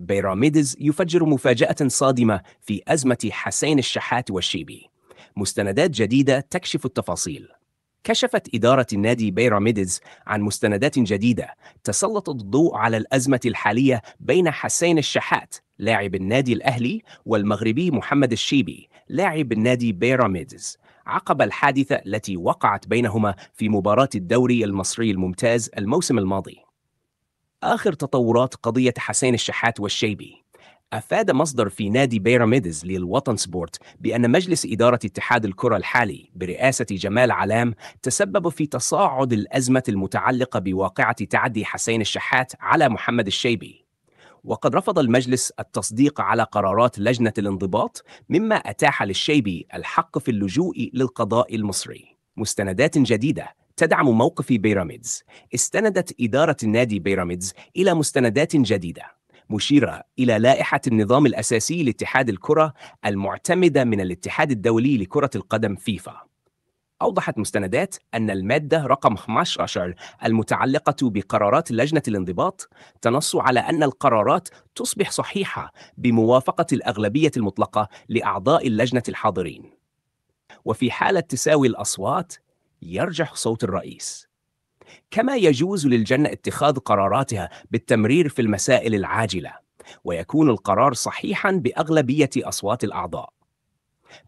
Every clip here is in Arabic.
بيراميدز يفجر مفاجأة صادمة في أزمة حسين الشحات والشيبي. مستندات جديدة تكشف التفاصيل. كشفت إدارة النادي بيراميدز عن مستندات جديدة تسلطت الضوء على الأزمة الحالية بين حسين الشحات لاعب النادي الأهلي والمغربي محمد الشيبي لاعب النادي بيراميدز. عقب الحادثة التي وقعت بينهما في مباراة الدوري المصري الممتاز الموسم الماضي. آخر تطورات قضية حسين الشحات والشيبي. أفاد مصدر في نادي بيراميدز للوطن سبورت بأن مجلس إدارة اتحاد الكرة الحالي برئاسة جمال علام تسبب في تصاعد الأزمة المتعلقة بواقعة تعدي حسين الشحات على محمد الشيبي. وقد رفض المجلس التصديق على قرارات لجنة الانضباط مما أتاح للشيبي الحق في اللجوء للقضاء المصري. مستندات جديدة تدعم موقف بيراميدز. استندت إدارة النادي بيراميدز إلى مستندات جديدة مشيرة إلى لائحة النظام الأساسي لاتحاد الكرة المعتمدة من الاتحاد الدولي لكرة القدم فيفا. أوضحت مستندات أن المادة رقم 15 المتعلقة بقرارات لجنة الانضباط تنص على أن القرارات تصبح صحيحة بموافقة الأغلبية المطلقة لأعضاء اللجنة الحاضرين. وفي حالة تساوي الأصوات يرجح صوت الرئيس. كما يجوز للجنة اتخاذ قراراتها بالتمرير في المسائل العاجلة ويكون القرار صحيحا بأغلبية أصوات الأعضاء.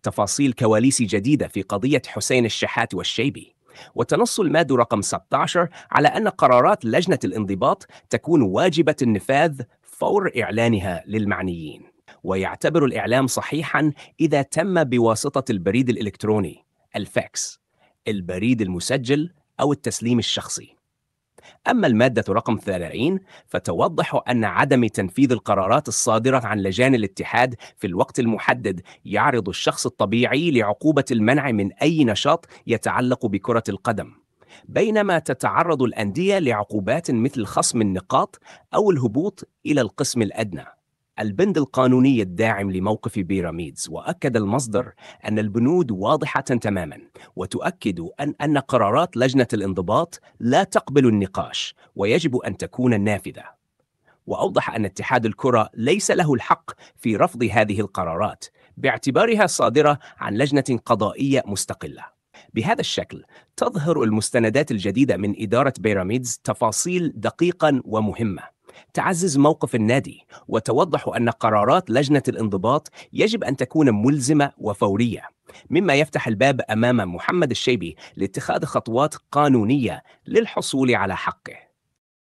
تفاصيل كواليس جديدة في قضية حسين الشحات والشيبي وتنص المادة رقم 16 على أن قرارات لجنة الانضباط تكون واجبة النفاذ فور إعلانها للمعنيين. ويعتبر الإعلام صحيحا إذا تم بواسطة البريد الإلكتروني الفاكس. البريد المسجل أو التسليم الشخصي. أما المادة رقم 30 فتوضح أن عدم تنفيذ القرارات الصادرة عن لجان الاتحاد في الوقت المحدد يعرض الشخص الطبيعي لعقوبة المنع من أي نشاط يتعلق بكرة القدم بينما تتعرض الأندية لعقوبات مثل خصم النقاط أو الهبوط إلى القسم الأدنى. البند القانوني الداعم لموقف بيراميدز وأكد المصدر أن البنود واضحة تماما وتؤكد ان أن قرارات لجنة الانضباط لا تقبل النقاش ويجب أن تكون نافذة. وأوضح أن اتحاد الكرة ليس له الحق في رفض هذه القرارات باعتبارها صادرة عن لجنة قضائية مستقلة. بهذا الشكل تظهر المستندات الجديدة من إدارة بيراميدز تفاصيل دقيقا ومهمة. تعزز موقف النادي وتوضح أن قرارات لجنة الانضباط يجب أن تكون ملزمة وفورية مما يفتح الباب أمام محمد الشيبي لاتخاذ خطوات قانونية للحصول على حقه.